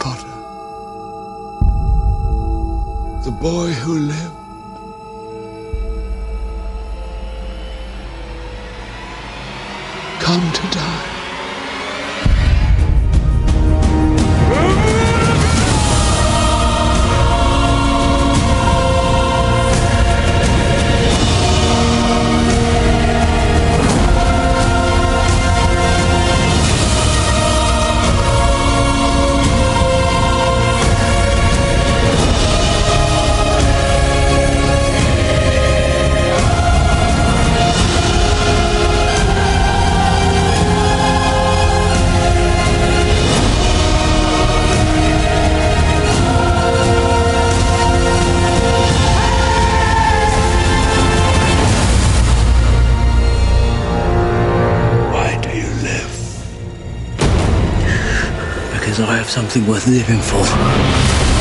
Potter, The boy who lived. Come to die. Because I have something worth living for.